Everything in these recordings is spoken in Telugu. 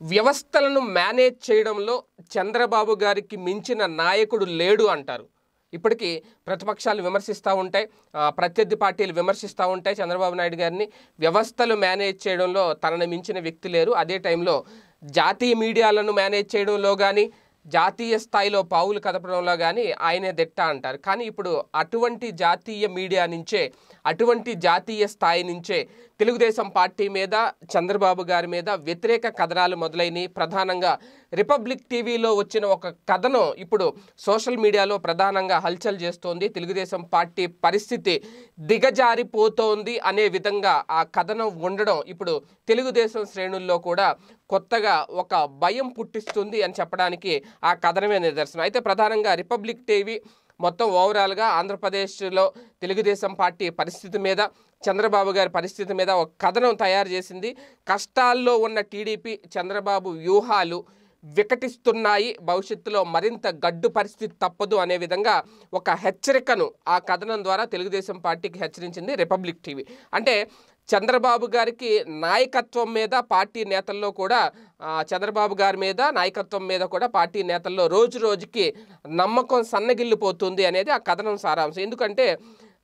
వ్యవస్థలను మేనేజ్ చేయడంలో చంద్రబాబు గారికి మించిన నాయకుడు లేడు అంటారు. ఇప్పటికీ ప్రతిపక్షాలు విమర్శిస్తూ ఉంటాయి ప్రత్యర్థి పార్టీలు విమర్శిస్తూ ఉంటాయి చంద్రబాబు నాయుడు గారిని వ్యవస్థలు మేనేజ్ చేయడంలో తనను మించిన వ్యక్తి లేరు. అదే టైంలో జాతీయ మీడియాలను మేనేజ్ చేయడంలో కానీ జాతీయ స్థాయిలో పావులు కదపడంలో కానీ ఆయనే దిట్ట అంటారు. కానీ ఇప్పుడు అటువంటి జాతీయ మీడియా నుంచే అటువంటి జాతీయ స్థాయి నుంచే తెలుగుదేశం పార్టీ మీద చంద్రబాబు గారి మీద వ్యతిరేక కథనాలు మొదలైనవి ప్రధానంగా రిపబ్లిక్ టీవీలో వచ్చిన ఒక కథను ఇప్పుడు సోషల్ మీడియాలో ప్రధానంగా హల్చల్ చేస్తోంది. తెలుగుదేశం పార్టీ పరిస్థితి దిగజారిపోతోంది అనే విధంగా ఆ కథనం ఉండడం ఇప్పుడు తెలుగుదేశం శ్రేణుల్లో కూడా కొత్తగా ఒక భయం పుట్టిస్తుంది అని చెప్పడానికి ఆ కథనమే నిదర్శనం. అయితే ప్రధానంగా రిపబ్లిక్ టీవీ మొత్తం ఓవరాల్గా ఆంధ్రప్రదేశ్లో తెలుగుదేశం పార్టీ పరిస్థితి మీద చంద్రబాబు గారి పరిస్థితి మీద ఒక కథనం తయారు చేసింది. కష్టాల్లో ఉన్న టీడీపీ చంద్రబాబు వ్యూహాలు వికటిస్తున్నాయి. భవిష్యత్తులో మరింత గడ్డు పరిస్థితి తప్పదు అనే విధంగా ఒక హెచ్చరికను ఆ కథనం ద్వారా తెలుగుదేశం పార్టీకి హెచ్చరించింది రిపబ్లిక్ టీవీ. అంటే చంద్రబాబు గారికి నాయకత్వం మీద పార్టీ నేతల్లో కూడా చంద్రబాబు గారి మీద నాయకత్వం మీద కూడా పార్టీ నేతల్లో రోజు రోజుకి నమ్మకం సన్నగిల్లిపోతుంది అనేది ఆ కథనం సారాంశం. ఎందుకంటే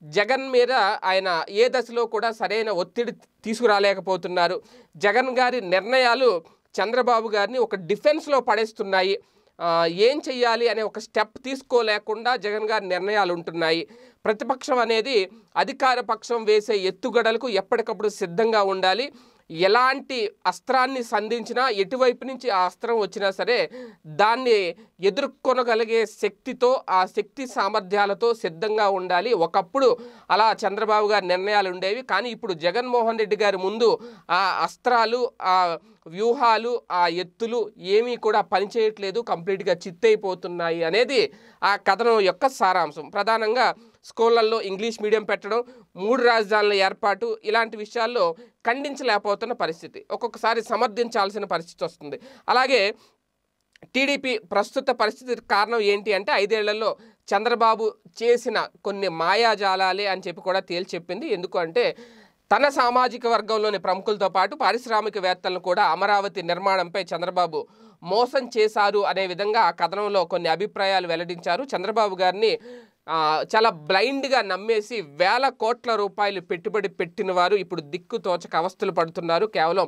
జగన్ మీద ఆయన ఏ దశలో కూడా సరైన ఒత్తిడి తీసుకురాలేకపోతున్నారు. జగన్ గారి నిర్ణయాలు చంద్రబాబు గారిని ఒక డిఫెన్స్లో పడేస్తున్నాయి. ఏం చెయ్యాలి అనే ఒక స్టెప్ తీసుకోలేకుండా జగన్ గారి నిర్ణయాలు ఉంటున్నాయి ప్రతిపక్షం అనేది అధికార పక్షం వేసే ఎత్తుగడలకు ఎప్పటికప్పుడు సిద్ధంగా ఉండాలి. ఎలాంటి అస్త్రాన్ని సంధించినా ఎటువైపు నుంచి ఆ అస్త్రం వచ్చినా సరే దాన్ని ఎదుర్కొనగలిగే శక్తితో ఆ శక్తి సామర్థ్యాలతో సిద్ధంగా ఉండాలి. ఒకప్పుడు అలా చంద్రబాబు గారి నిర్ణయాలు ఉండేవి. కానీ ఇప్పుడు జగన్మోహన్ రెడ్డి గారి ముందు ఆ అస్త్రాలు ఆ వ్యూహాలు ఆ ఎత్తులు ఏమీ కూడా పనిచేయట్లేదు. కంప్లీట్గా చిత్తైపోతున్నాయి అనేది ఆ కథనం యొక్క సారాంశం. ప్రధానంగా స్కూళ్ళల్లో ఇంగ్లీష్ మీడియం పెట్టడం మూడు రాజధానుల ఏర్పాటు ఇలాంటి విషయాల్లో ఖండించలేకపోతున్న పరిస్థితి. ఒక్కొక్కసారి సమర్థించాల్సిన పరిస్థితి వస్తుంది. అలాగే టీడీపీ ప్రస్తుత పరిస్థితికి కారణం ఏంటి అంటే ఐదేళ్ళలో చంద్రబాబు చేసిన కొన్ని మాయాజాలాలే అని చెప్పి కూడా తేల్చి చెప్పింది ఎందుకు అంటే తన సామాజిక వర్గంలోని ప్రముఖులతో పాటు పారిశ్రామికవేత్తలను కూడా అమరావతి నిర్మాణంపై చంద్రబాబు మోసం చేశారు అనే విధంగా ఆ కథనంలో కొన్ని అభిప్రాయాలు వెల్లడించారు. చంద్రబాబు గారిని చాలా బ్లైండ్గా నమ్మేసి వేల కోట్ల రూపాయలు పెట్టుబడి పెట్టిన వారు ఇప్పుడు దిక్కు తోచక అవస్థలు పడుతున్నారు. కేవలం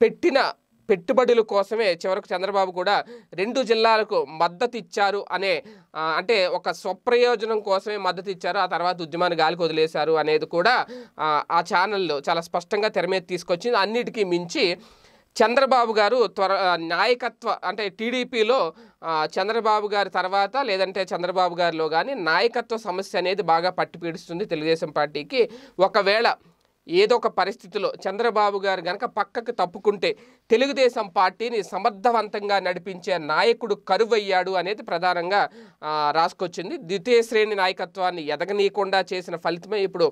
పెట్టిన పెట్టుబడుల కోసమే చివరకు చంద్రబాబు కూడా రెండు జిల్లాలకు మద్దతు ఇచ్చారు అనే అంటే ఒక స్వప్రయోజనం కోసమే మద్దతు ఇచ్చారు. ఆ తర్వాత ఉద్యమాన్ని గాలికి వదిలేశారు అనేది కూడా ఆ, ఛానల్లో చాలా స్పష్టంగా తెర మీద తీసుకొచ్చింది. అన్నిటికీ మించి చంద్రబాబు గారు త్వర నాయకత్వ అంటే టీడీపీలో చంద్రబాబు గారి తర్వాత లేదంటే చంద్రబాబు గారిలో కానీ నాయకత్వ సమస్య అనేది బాగా పట్టిపీడుస్తుంది తెలుగుదేశం పార్టీకి. ఒకవేళ ఏదో ఒక పరిస్థితిలో చంద్రబాబు గారు గనక పక్కకు తప్పుకుంటే తెలుగుదేశం పార్టీని సమర్థవంతంగా నడిపించే నాయకుడు కరువయ్యాడు అనేది ప్రధానంగా రాసుకొచ్చింది. ద్వితీయ శ్రేణి నాయకత్వాన్ని ఎదగనీయకుండా చేసిన ఫలితమే ఇప్పుడు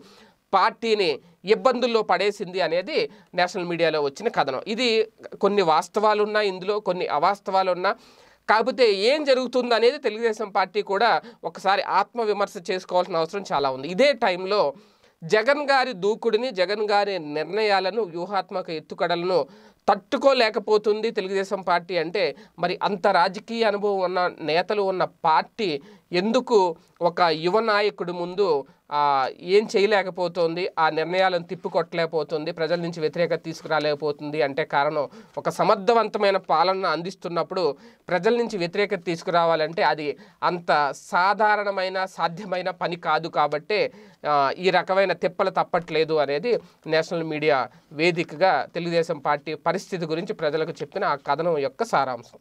పార్టీని ఇబ్బందుల్లో పడేసింది అనేది నేషనల్ మీడియాలో వచ్చిన కథనం. ఇది కొన్ని వాస్తవాలు ఉన్నా ఇందులో కొన్ని అవాస్తవాలు ఉన్నా కాకపోతే ఏం జరుగుతుంది అనేది తెలుగుదేశం పార్టీ కూడా ఒకసారి ఆత్మవిమర్శ చేసుకోవాల్సిన అవసరం చాలా ఉంది. ఇదే టైంలో జగన్ గారి దూకుడిని జగన్ గారి నిర్ణయాలను వ్యూహాత్మక ఎత్తుకడలను తట్టుకోలేకపోతుంది తెలుగుదేశం పార్టీ అంటే. మరి అంత రాజకీయ అనుభవం ఉన్న నేతలు ఉన్న పార్టీ ఎందుకు ఒక యువ నాయకుడు ముందు ఏం చేయలేకపోతుంది ఆ నిర్ణయాలను తిప్పికొట్టలేకపోతుంది ప్రజల నుంచి వ్యతిరేకత తీసుకురాలేకపోతుంది అంటే కారణం ఒక సమర్థవంతమైన పాలన అందిస్తున్నప్పుడు ప్రజల నుంచి వ్యతిరేకత తీసుకురావాలంటే అది అంత సాధారణమైన సాధ్యమైన పని కాదు కాబట్టే ఈ రకమైన తిప్పలు తప్పట్లేదు అనేది నేషనల్ మీడియా వేదికగా తెలుగుదేశం పార్టీ పరిస్థితి గురించి ప్రజలకు చెప్పిన ఆ కథనం యొక్క సారాంశం.